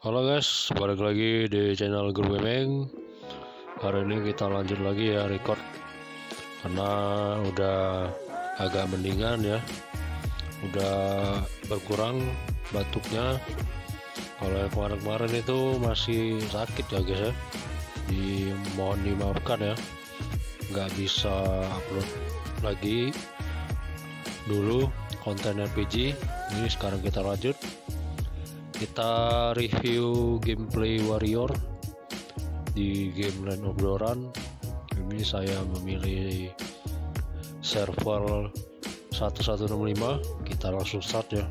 Halo guys, balik lagi di channel Guru Memeng. Hari ini kita lanjut lagi ya record. Karena udah agak mendingan ya, udah berkurang batuknya. Kalau yang kemarin-kemarin itu masih sakit ya guys ya, di mohon dimaafkan ya, nggak bisa upload lagi dulu konten RPG. Ini sekarang kita lanjut. Kita review gameplay warrior di game Land of Doran. Ini saya memilih server 1165 kita langsung start ya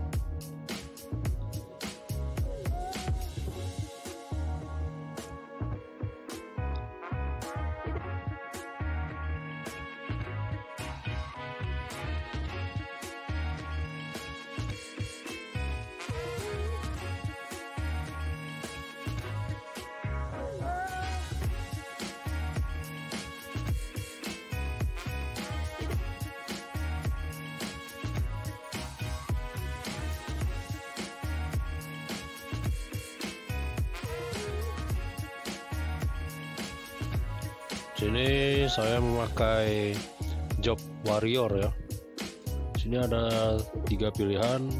sini saya memakai job warrior ya. Sini ada tiga pilihan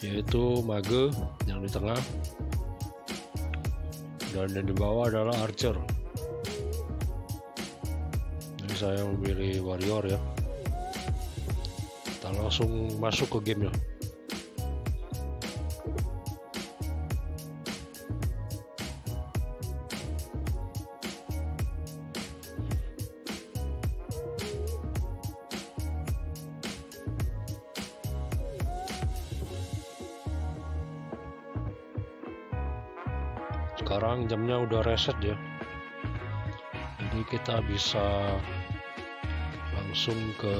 yaitu mage yang di tengah dan yang di bawah adalah archer. Jadi saya memilih warrior ya. Kita langsung masuk ke game sekarang jamnya udah reset ya. Jadi kita bisa langsung ke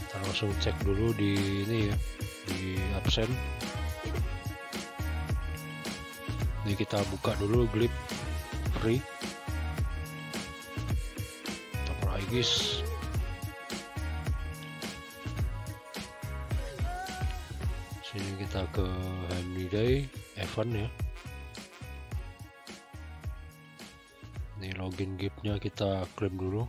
kita langsung cek dulu di ini ya di absen. Jadi kita buka dulu glip free. Kita kita ke Holiday event ya ini login gipnya kita klaim dulu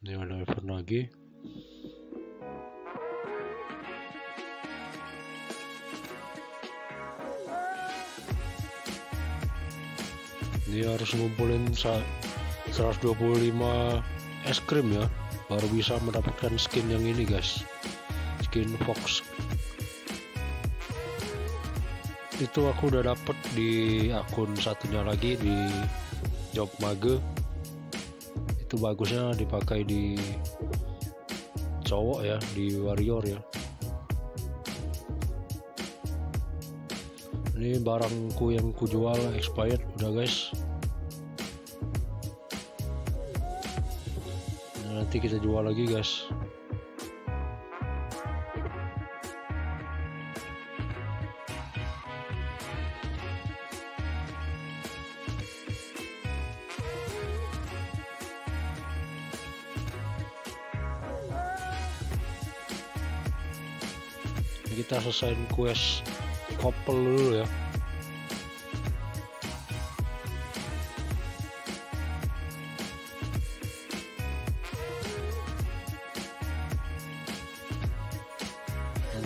ini ada event lagi ini harus ngumpulin 125 es krim ya baru bisa mendapatkan skin yang ini guys skin fox. Itu aku udah dapet di akun satunya lagi di job mage itu bagusnya dipakai di cowok ya di warrior ya ini barangku yang kujual expired udah guys nanti kita jual lagi guys. Kita selesaiin quest couple dulu ya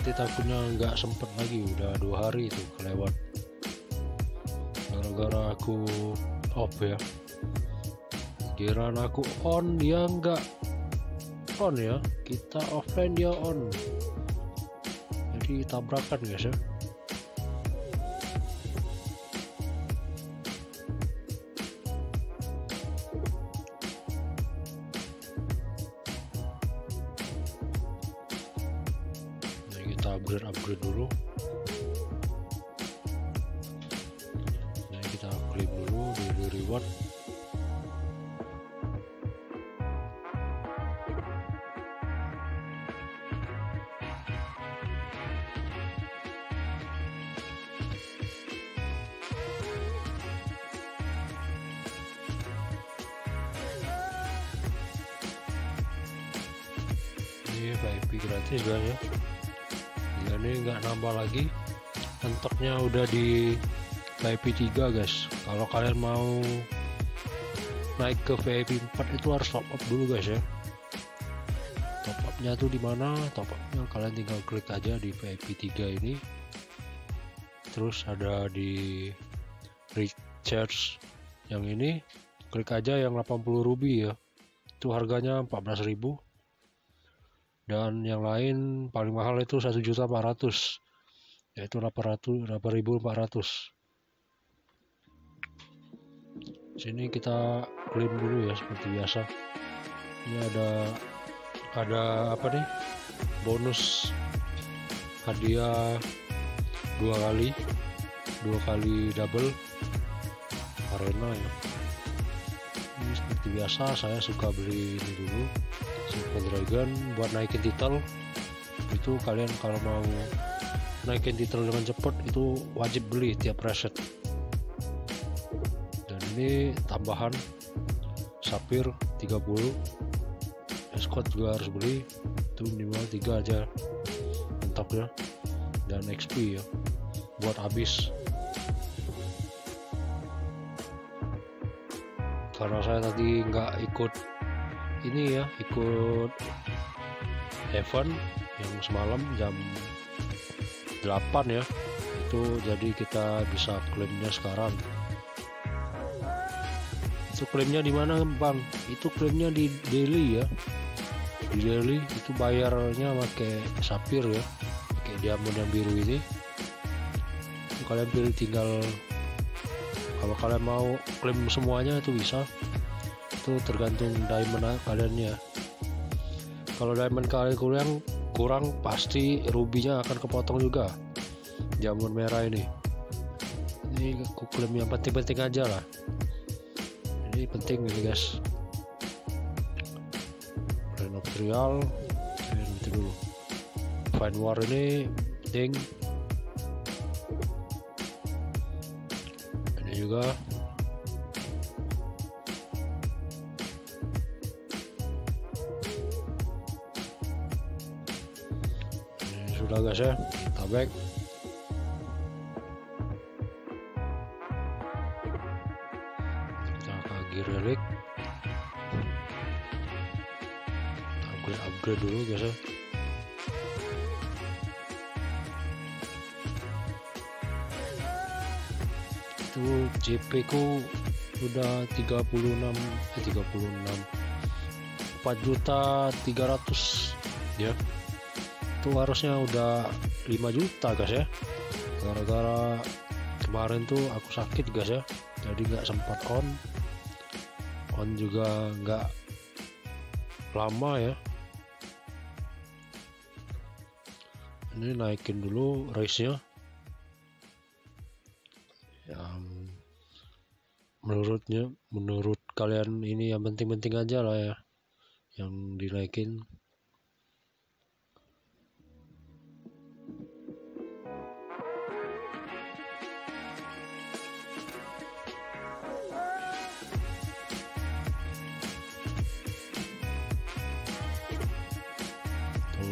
nanti takutnya nggak sempet lagi udah dua hari itu kelewat. Gara-gara aku off ya. Kiraan aku on dia nggak on ya. Kita offline dia on. Jadi tabrakan guys ya kita upgrade upgrade dulu. Nah kita klik dulu dulu reward. Ini VIP gratis guys ya ini nggak nambah lagi. Mentoknya udah di VIP 3 guys. Kalau kalian mau naik ke VIP 4 itu harus top up dulu guys ya. Top upnya tuh di mana? Top upnya kalian tinggal klik aja di VIP 3 ini. Terus ada di recharge yang ini. Klik aja yang 80 ruby ya. Itu harganya 14.000 dan yang lain paling mahal itu 1.400 yaitu 800 8.400 sini kita klaim dulu ya seperti biasa. Ini ada ada apa nih? Bonus hadiah dua kali dua kali double. Arena ya. Ini seperti biasa saya suka beli ini dulu Dragon buat naikin titel. Itu kalian kalau mau naikin titel dengan cepat itu wajib beli tiap reset. Ini tambahan sapir 30 escort juga harus beli. Itu minimal 3 aja mentoknya dan XP ya buat habis. Karena saya tadi nggak ikut ini ya ikut event yang semalam jam 8 ya. Itu jadi kita bisa klaimnya sekarang. Itu klaimnya di mana bang? Itu klaimnya di daily ya. Di daily itu bayarnya pakai sapir ya. Pakai diamond yang biru ini. Kalian pilih tinggal kalau kalian mau klaim semuanya itu bisa itu tergantung diamond kalian ya kalau diamond kalian kurang kurang pasti rubinya akan kepotong juga. Jamur merah ini. Ini klaim yang penting-penting aja lah. Ini penting ini guys. Renov trial ini nanti dulu. Fine war ini penting ini juga guys ya kita relic. Upgrade upgrade dulu guys ya itu JP ku udah 36 eh 36 4 juta 300 ya itu harusnya udah 5 juta guys ya. Gara-gara kemarin tuh aku sakit guys ya. Jadi nggak sempat on. On juga nggak lama ya. Ini naikin dulu race nya yang menurutnya menurut kalian ini yang penting-penting aja lah ya. Yang dinaikin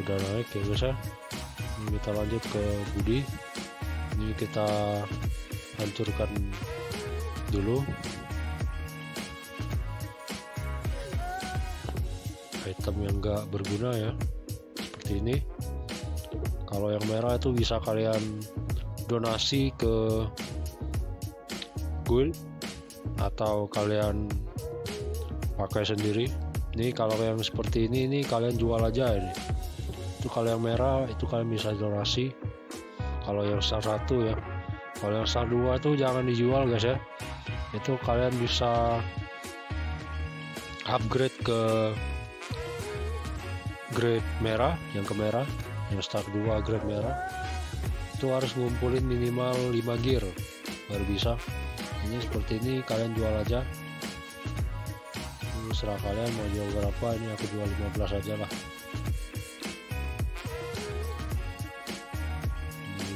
udah naik ya guys ya ini kita lanjut ke Budi. Ini kita hancurkan dulu. Item yang enggak berguna ya seperti ini. Kalau yang merah itu bisa kalian donasi ke guild atau kalian pakai sendiri. Ini kalau yang seperti ini ini kalian jual aja ini itu kalau yang merah itu kalian bisa donasi kalau yang star satu ya. Kalau yang star 2 itu jangan dijual guys ya. Itu kalian bisa upgrade ke grade merah yang ke merah. Yang star 2 grade merah. Itu harus ngumpulin minimal 5 gear baru bisa. Ini seperti ini kalian jual aja. Ini serah kalian mau jual berapa ini aku jual 15 aja lah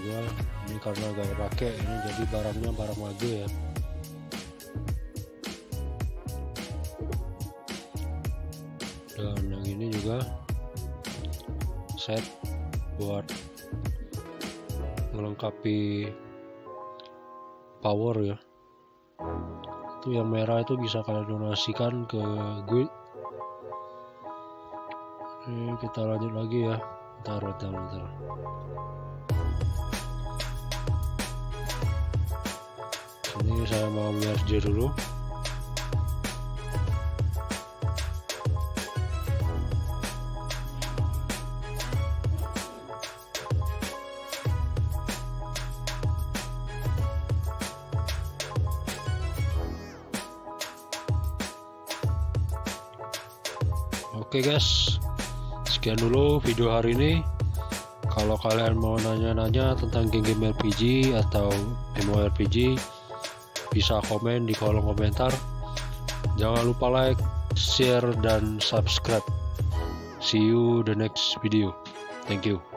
juga ini karena gak pakai ini jadi barangnya barang mage ya. Dan yang ini juga set buat melengkapi power ya. Itu yang merah itu bisa kalian donasikan ke gue Oke, kita lanjut lagi ya. Bentar bentar bentar ini saya mau merge dulu Oke guys, sekian dulu video hari ini. Kalau kalian mau nanya-nanya tentang game-game RPG atau MMORPG, bisa komen di kolom komentar. Jangan lupa like, share, dan subscribe. See you the next video. Thank you.